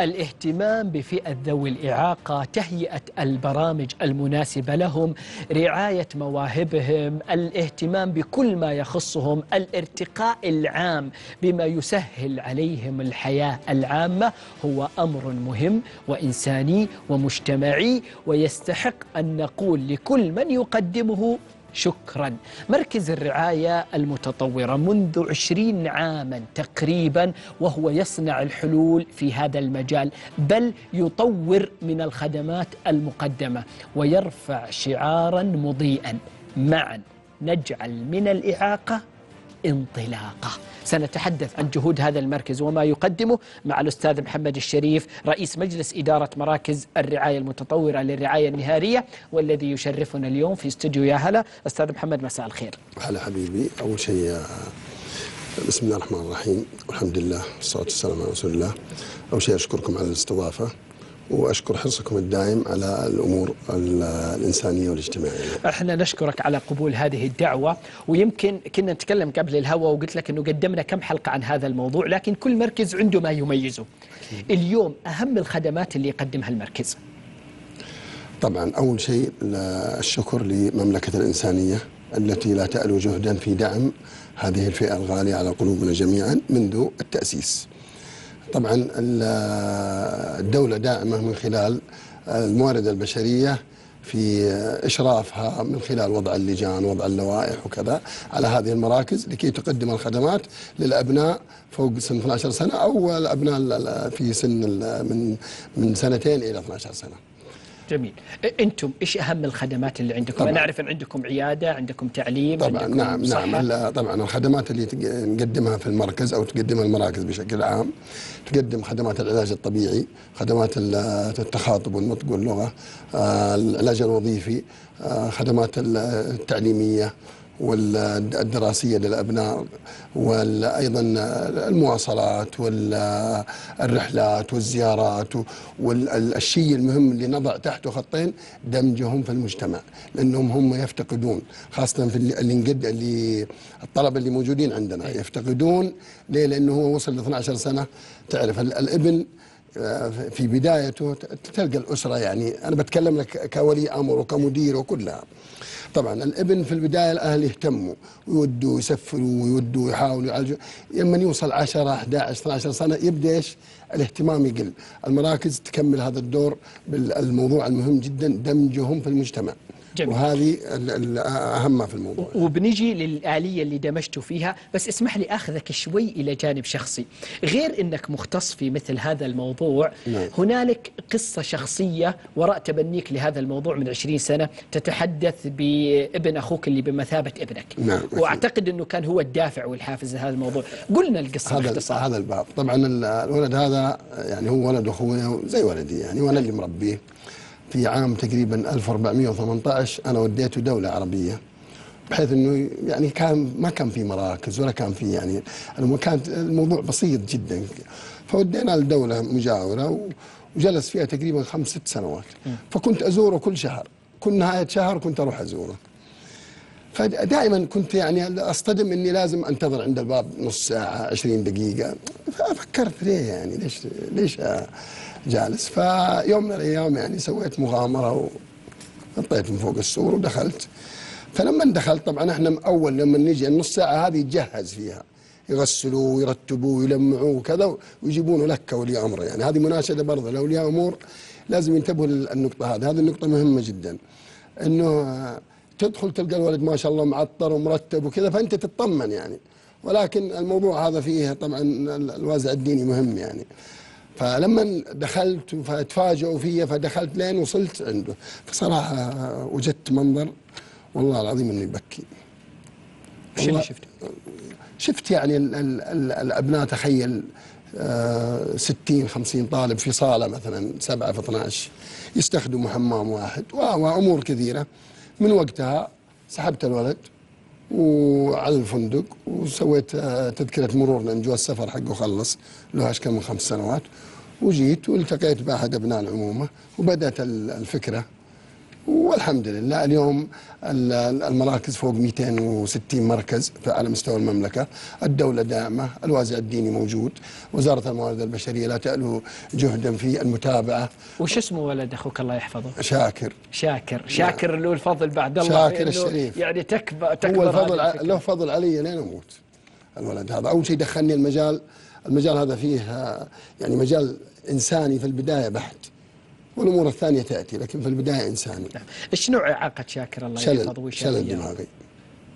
الاهتمام بفئة ذوي الإعاقة تهيئة البرامج المناسبة لهم رعاية مواهبهم الاهتمام بكل ما يخصهم الارتقاء العام بما يسهل عليهم الحياة العامة هو أمر مهم وإنساني ومجتمعي ويستحق أن نقول لكل من يقدمه شكرا. مركز الرعاية المتطورة منذ عشرين عاما تقريبا وهو يصنع الحلول في هذا المجال بل يطور من الخدمات المقدمة ويرفع شعارا مضيئا. معا نجعل من الإعاقة انطلاقة. سنتحدث عن جهود هذا المركز وما يقدمه مع الأستاذ محمد الشريف رئيس مجلس إدارة مراكز الرعاية المتطورة للرعاية النهارية والذي يشرفنا اليوم في استوديو يا هلا. أستاذ محمد مساء الخير. هلا حبيبي. أول شيء بسم الله الرحمن الرحيم. والحمد لله والصلاة والسلام على رسول الله. أول شيء أشكركم على الاستضافة. وأشكر حرصكم الدائم على الأمور الإنسانية والاجتماعية. أحنا نشكرك على قبول هذه الدعوة ويمكن كنا نتكلم قبل الهوا وقلت لك إنه قدمنا كم حلقة عن هذا الموضوع لكن كل مركز عنده ما يميزه. اليوم أهم الخدمات اللي يقدمها المركز. طبعا أول شيء الشكر لمملكة الإنسانية التي لا تألو جهدا في دعم هذه الفئة الغالية على قلوبنا جميعا منذ التأسيس. طبعا الدولة داعمة من خلال الموارد البشرية في إشرافها من خلال وضع اللجان وضع اللوائح وكذا على هذه المراكز لكي تقدم الخدمات للأبناء فوق سن 12 سنة أو الأبناء في سن من من سنتين إلى 12 سنة. جميل أنتم إيش أهم الخدمات اللي عندكم طبعًا. أنا أعرف إن عندكم عيادة عندكم تعليم طبعا عندكم نعم صحة. نعم طبعا الخدمات اللي نقدمها في المركز أو تقدمها المراكز بشكل عام تقدم خدمات العلاج الطبيعي خدمات التخاطب والنطق واللغة العلاج الوظيفي خدمات التعليمية والدراسية للأبناء وأيضا المواصلات والرحلات والزيارات والشيء المهم اللي نضع تحته خطين دمجهم في المجتمع لأنهم هم يفتقدون خاصة في اللي نقد اللي الطلبة اللي موجودين عندنا يفتقدون ليه؟ لأنه هو وصل ل 12 سنة تعرف الابن في بدايته تلقى الأسرة يعني أنا بتكلم لك كولي أمر وكمدير وكلها طبعا الابن في البداية الأهل يهتموا ويودوا يسفروا ويودوا يحاولوا يعالجوا لما يوصل 10 11 12 سنة يبدأ إيش؟ الاهتمام يقل، المراكز تكمل هذا الدور بالموضوع المهم جدا دمجهم في المجتمع. جميل. وهذه أهم ما في الموضوع. وبنيجي للآلية اللي دمجتوا فيها بس اسمح لي أخذك شوي إلى جانب شخصي. غير أنك مختص في مثل هذا الموضوع نعم. هنالك قصة شخصية وراء تبنيك لهذا الموضوع من 20 سنة تتحدث بابن أخوك اللي بمثابة ابنك. نعم. وأعتقد أنه كان هو الدافع والحافز لهذا الموضوع. قلنا القصة هذا باختصار. هذا الباب. طبعا الولد هذا يعني هو ولد أخونا زي ولدي يعني وأنا اللي مربيه في عام تقريبا 1418 أنا وديته دولة عربية بحيث إنه يعني كان ما كان في مراكز ولا كان في يعني كان الموضوع بسيط جدا. فودينا لدولة مجاورة وجلس فيها تقريبا خمس ست سنوات. فكنت أزوره كل شهر كل نهاية شهر كنت أروح أزوره. فدائما كنت يعني أصطدم إني لازم أنتظر عند الباب نص ساعة 20 دقيقة. ففكرت ليه يعني؟ ليش ليش جالس؟ فيوم من الأيام يعني سويت مغامرة ونطيت من فوق السور ودخلت. فلما دخلت طبعا إحنا أول لما نجي النص ساعة هذه يتجهز فيها. يغسلوا ويرتبوا ويلمعوا وكذا ويجيبون لك ولي امره يعني. هذه مناشدة برضه لاولياء أمور لازم ينتبهوا للنقطة هذه. هذه النقطة مهمة جدا. إنه تدخل تلقى الولد ما شاء الله معطر ومرتب وكذا فأنت تطمن يعني. ولكن الموضوع هذا فيه طبعا الوازع الديني مهم يعني. فلما دخلت فتفاجئوا فيا فدخلت لين وصلت عنده. فصراحة وجدت منظر والله العظيم إني بكي. شو اللي شفته؟ شفت يعني ال ال ال الأبناء تخيل آه 60 50 طالب في صالة مثلا 7 في 12 يستخدموا حمام واحد وأمور كثيرة. من وقتها سحبت الولد وعلى الفندق وسويت تذكرة مرور لأن جوا السفر حقه خلص له أشكال من خمس سنوات. وجيت والتقيت بأحد أبناء العمومة وبدأت الفكرة. والحمد لله. اليوم ال- المراكز فوق 260 مركز على مستوى المملكة. الدولة داعمة الوازع الديني موجود. وزارة الموارد البشرية لا تألو جهدا في المتابعة. وش اسمه ولد أخوك الله يحفظه؟ شاكر. شاكر. شاكر له الفضل بعد الله شاكر الشريف. يعني تكبر تكبر هو الفضل. له فضل علي لين أموت الولد هذا. أول شيء دخلني المجال المجال هذا فيه آه، يعني مجال إنساني في البداية بحت. والأمور الثانية تأتي لكن في البداية إنساني. نعم. إيش نوع اعاقه شاكر الله يحفظه شلل دماغي.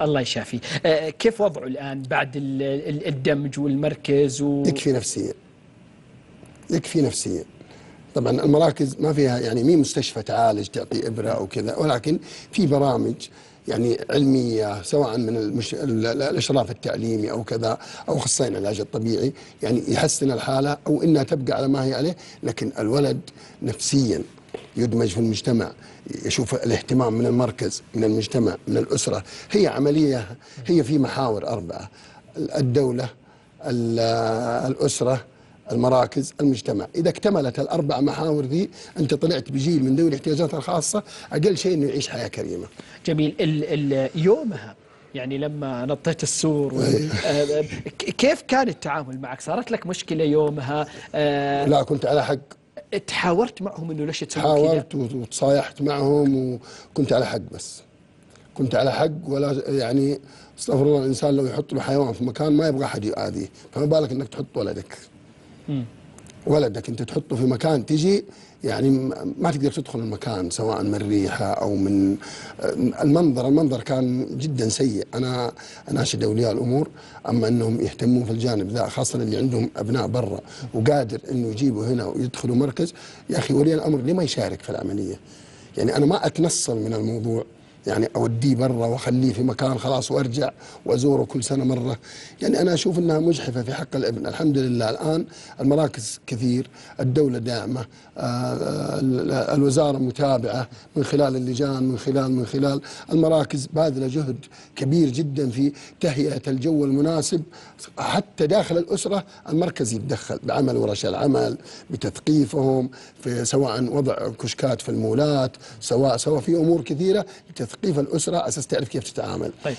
الله يشافيه. آه، كيف وضعه الآن بعد ال- ال- الدمج والمركز و... يكفي نفسيا. يكفي نفسيا. طبعا المراكز ما فيها يعني مي مستشفى تعالج تعطي إبرة أو كذا ولكن في برامج يعني علمية سواء من المش... ال- ال- الإشراف التعليمي أو كذا أو أخصائي العلاج الطبيعي يعني يحسن الحالة أو إنها تبقى على ما هي عليه. لكن الولد نفسيا يدمج في المجتمع يشوف الاهتمام من المركز من المجتمع من الأسرة. هي عملية هي في محاور أربعة. الدولة ال- الأسرة المراكز المجتمع. إذا اكتملت الأربع محاور ذي أنت طلعت بجيل من ذوي الاحتياجات الخاصة أقل شيء أنه يعيش حياة كريمة. جميل. ال ال يومها يعني لما نطيت السور و... إيه. آه، كيف كان التعامل معك؟ صارت لك مشكلة يومها؟ آه، لا كنت على حق. تحاورت معهم إنه ليش تسوي كذا؟ حاولت وتصايحت معهم وكنت على حق بس. كنت على حق ولا يعني أستغفر الله الإنسان لو يحط له حيوان في مكان ما يبغى أحد يؤذيه. فما بالك أنك تحط ولدك. ولدك انت تحطه في مكان تجي يعني ما تقدر تدخل المكان سواء من الريحه أو من المنظر المنظر كان جدا سيء. أنا اناشد أولياء الأمور أما إنهم يهتمون في الجانب ذا خاصة اللي عندهم أبناء برا وقادر إنه يجيبوا هنا ويدخلوا مركز. يا أخي ولي الأمر ليه ما يشارك في العملية؟ يعني أنا ما أتنصل من الموضوع. يعني أوديه برا وأخليه في مكان خلاص وأرجع وأزوره كل سنة مرة. يعني أنا أشوف إنها مجحفة في حق الإبن. الحمد لله الآن المراكز كثير الدولة داعمة آه، ال- الوزارة متابعة من خلال اللجان من خلال من خلال. المراكز باذلة جهد كبير جدا في تهيئة الجو المناسب. حتى داخل الأسرة المركز يتدخل بعمل ورش العمل بتثقيفهم في سواء وضع كشكات في المولات سواء سواء في أمور كثيرة الأسرة أساس تعرف كيف تتعامل. طيب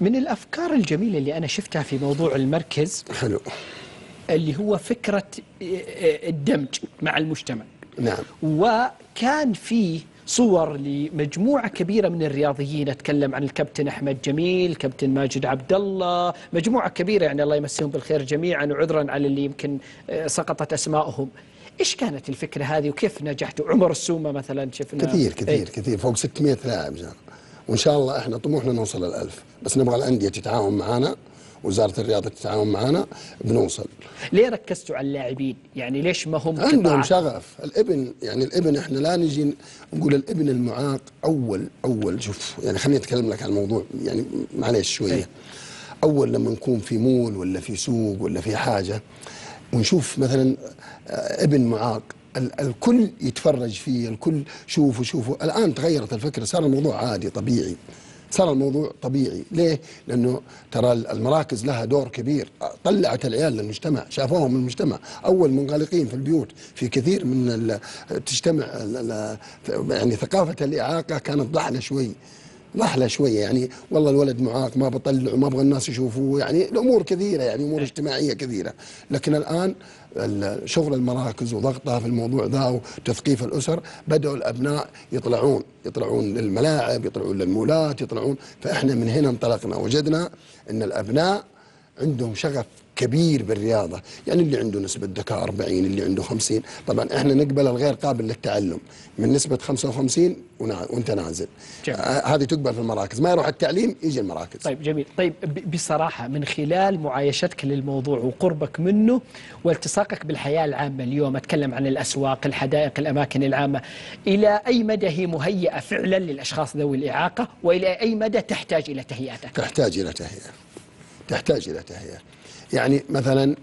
من الأفكار الجميلة اللي أنا شفتها في موضوع المركز حلو. اللي هو فكرة الدمج مع المجتمع. نعم. وكان في صور لمجموعة كبيرة من الرياضيين أتكلم عن الكابتن أحمد جميل كابتن ماجد عبد الله مجموعة كبيرة يعني الله يمسيهم بالخير جميعا وعذرا على اللي يمكن آه، سقطت أسمائهم إيش كانت الفكرة هذه وكيف نجحتوا عمر السومة مثلا شفنا. كثير كثير إيه. كثير فوق 600 لاعب جاء. وإن شاء الله إحنا طموحنا نوصل الألف بس نبغى الأندية تتعاون معنا وزارة الرياضة تتعاون معنا بنوصل. ليه ركزتوا على اللاعبين؟ يعني ليش ما هم عندهم؟ شغف. الابن يعني الابن إحنا لا نجي نقول الابن المعاق أول أول شوف يعني خليني أتكلم لك عن الموضوع يعني معليش شوية. أي. أول لما نكون في مول ولا في سوق ولا في حاجة ونشوف مثلا آه، ابن معاق الكل يتفرج فيه الكل شوفوا شوفوا الآن تغيرت الفكرة صار الموضوع عادي طبيعي. صار الموضوع طبيعي. ليه؟ لأنه ترى المراكز لها دور كبير. طلعت العيال للمجتمع شافوهم المجتمع. أول منغلقين في البيوت في كثير من تجتمع يعني ثقافة الإعاقة كانت ضحلة شوي. ضحلة شوية يعني والله الولد معاق ما بطلع وما أبغى الناس يشوفوه يعني. الأمور كثيرة يعني أمور اجتماعية كثيرة. لكن الآن ال- شغل المراكز وضغطها في الموضوع ذا وتثقيف الأسر بدأوا الأبناء يطلعون يطلعون للملاعب يطلعون للمولات يطلعون. فإحنا من هنا انطلقنا وجدنا إن الأبناء عندهم شغف كبير بالرياضة، يعني اللي عنده نسبة ذكاء 40 اللي عنده 50 طبعا إحنا نقبل الغير قابل للتعلم من نسبة 55 ونا- وانت نازل. آه، هذه تقبل في المراكز، ما يروح التعليم يجي المراكز. طيب جميل طيب بصراحة من خلال معايشتك للموضوع وقربك منه والتصاقك بالحياة العامة اليوم أتكلم عن الأسواق الحدائق الأماكن العامة إلى أي مدى هي مهيئة فعلا للأشخاص ذوي الإعاقة وإلى أي مدى تحتاج إلى تهيئتك تحتاج إلى تهيئة. تحتاج إلى تهيئة. يعني مثلا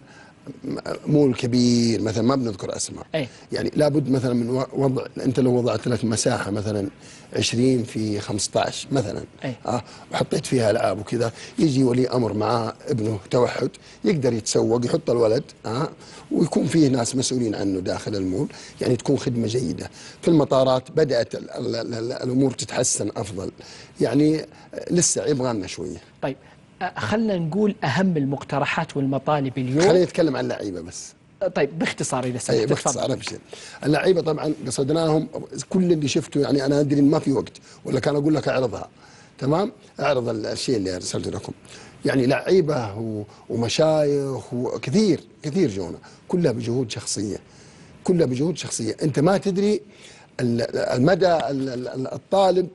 مول كبير مثلا ما بنذكر أسماء. أي. يعني لابد مثلا من وضع أنت لو وضعت لك مساحة مثلا 20 في 15 مثلا. أي. آه وحطيت فيها العاب وكذا يجي ولي أمر معاه ابنه توحد يقدر يتسوق يحط الولد آه ويكون فيه ناس مسؤولين عنه داخل المول. يعني تكون خدمة جيدة. في المطارات بدأت ال ال ال الأمور تتحسن أفضل. يعني لسه يبغى لنا شوية. طيب خلنا نقول أهم المقترحات والمطالب اليوم. خلينا نتكلم عن اللعيبه بس. طيب باختصار اي سمحت. باختصار تفضل. ابشر اللعيبة طبعا قصدناهم كل اللي شفته يعني أنا أدري ما في وقت ولا كان أقول لك أعرضها. تمام؟ أعرض الشيء اللي أرسلته لكم. يعني لعيبة ومشايخ وكثير كثير جونا. كلها بجهود شخصية. كلها بجهود شخصية. أنت ما تدري ال- المدى ال- ال- الطالب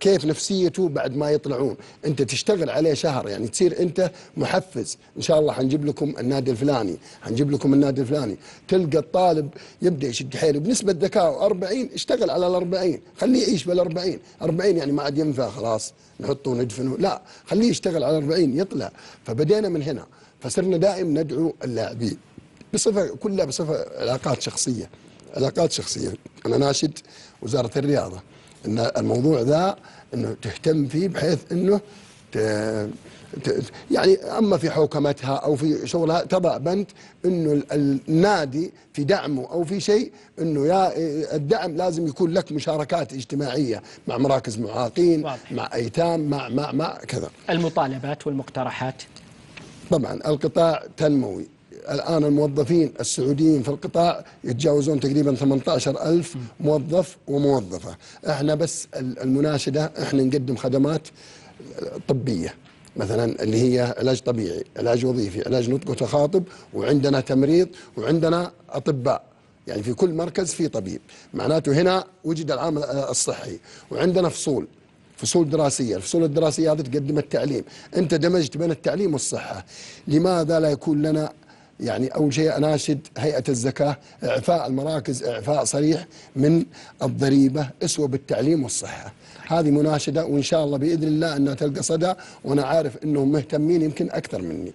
كيف نفسيته بعد ما يطلعون. انت تشتغل عليه شهر يعني تصير انت محفز. إن شاء الله حنجيب لكم النادي الفلاني حنجيب لكم النادي الفلاني. تلقى الطالب يبدأ يشد حيله. بنسبة ذكاء 40 اشتغل على ال 40 خليه يعيش بال 40 40 يعني ما عاد ينفع خلاص. نحطه وندفنه. لا خليه يشتغل على 40 يطلع. فبدينا من هنا. فصرنا دائم ندعو اللاعبين. بصفة كلها بصفة علاقات شخصية. علاقات شخصية. أنا ناشد وزارة الرياضة. إن الموضوع ذا إنه تهتم فيه بحيث إنه. يعني أما في حوكمتها أو في شغلها تضع بند إنه ال- النادي في دعمه أو في شيء إنه يا الدعم لازم يكون لك مشاركات اجتماعية مع مراكز معاقين واضح. مع أيتام مع مع مع كذا المطالبات والمقترحات طبعا القطاع تنموي الآن الموظفين السعوديين في القطاع يتجاوزون تقريبا 18 ألف موظف وموظفة. إحنا بس ال- المناشدة إحنا نقدم خدمات طبية مثلا اللي هي علاج طبيعي علاج وظيفي علاج نطق وتخاطب وعندنا تمريض وعندنا أطباء. يعني في كل مركز في طبيب. معناته هنا وجد العامل الصحي وعندنا فصول فصول دراسية. الفصول الدراسية هذه تقدم التعليم. أنت دمجت بين التعليم والصحة. لماذا لا يكون لنا يعني أول شيء أناشد هيئة الزكاة إعفاء المراكز إعفاء صريح من الضريبة أسوة بالتعليم والصحة. هذه مناشدة وإن شاء الله بإذن الله أنها تلقى صدى وأنا عارف أنهم مهتمين يمكن أكثر مني.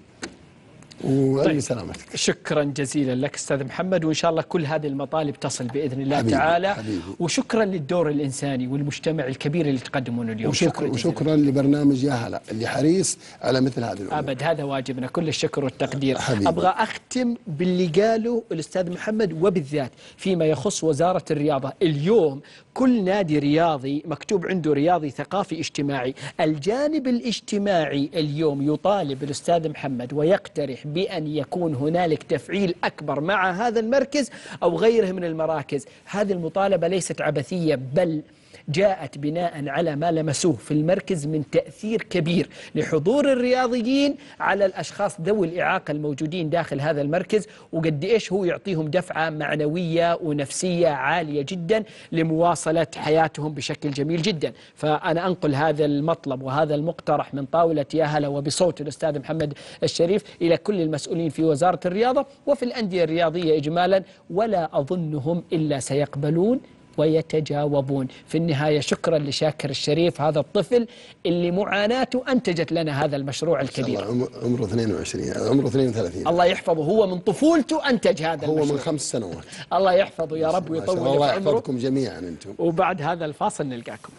وعلي طيب. سلامتك شكرا جزيلا لك أستاذ محمد وإن شاء الله كل هذه المطالب تصل بإذن الله حبيبي، تعالى حبيبي. وشكرا للدور الإنساني والمجتمع الكبير اللي تقدمونه اليوم وشكرا جزيلا. وشكرا لبرنامج يا هلا اللي حريص على مثل هذه الأمور أبد هذا واجبنا كل الشكر والتقدير حبيبي. أبغى أختم باللي قاله الأستاذ محمد وبالذات فيما يخص وزارة الرياضة اليوم كل نادي رياضي مكتوب عنده رياضي ثقافي اجتماعي الجانب الاجتماعي اليوم يطالب الأستاذ محمد ويقترح بأن يكون هنالك تفعيل أكبر مع هذا المركز أو غيره من المراكز. هذه المطالبة ليست عبثية بل جاءت بناء على ما لمسوه في المركز من تأثير كبير لحضور الرياضيين على الأشخاص ذوي الإعاقة الموجودين داخل هذا المركز وقد إيش هو يعطيهم دفعة معنوية ونفسية عالية جدا لمواصلة حياتهم بشكل جميل جدا. فأنا أنقل هذا المطلب وهذا المقترح من طاولة يا هلا وبصوت الأستاذ محمد الشريف إلى كل المسؤولين في وزارة الرياضة وفي الأندية الرياضية إجمالا ولا أظنهم إلا سيقبلون ويتجاوبون. في النهاية شكرا لشاكر الشريف هذا الطفل اللي معاناته أنتجت لنا هذا المشروع الكبير. عم- عمره 22 عمره 32 الله يحفظه. هو من طفولته أنتج هذا هو من المشروع. خمس سنوات. الله يحفظه يا رب ويطول الله الله عمره. يحفظكم جميعا أنتم. وبعد هذا الفاصل نلقاكم.